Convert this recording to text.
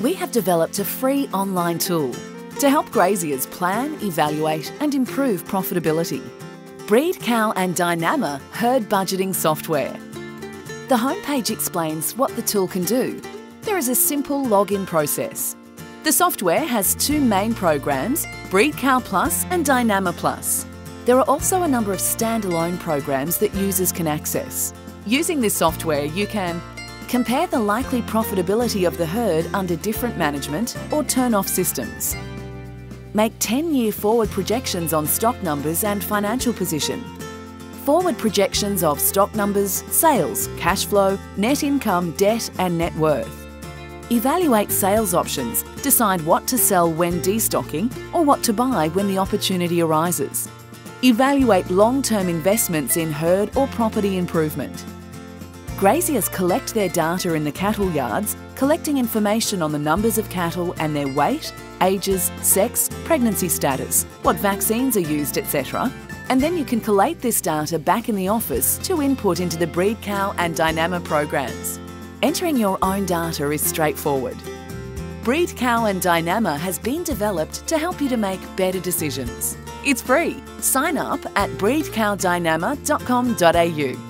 we have developed a free online tool to help graziers plan, evaluate and improve profitability. Breedcow and Dynama herd budgeting software. The homepage explains what the tool can do. There is a simple login process. The software has two main programs, Breedcow Plus and Dynama Plus. There are also a number of standalone programs that users can access. Using this software, you can compare the likely profitability of the herd under different management or turn-off systems, make 10-year forward projections on stock numbers and financial position, forward projections of stock numbers, sales, cash flow, net income, debt and net worth. Evaluate sales options, decide what to sell when destocking or what to buy when the opportunity arises. Evaluate long-term investments in herd or property improvement. Graziers collect their data in the cattle yards, collecting information on the numbers of cattle and their weight, ages, sex, pregnancy status, what vaccines are used, etc. And then you can collate this data back in the office to input into the Breedcow and Dynama programs. Entering your own data is straightforward. Breedcow and Dynama has been developed to help you to make better decisions. It's free. Sign up at breedcowdynama.com.au.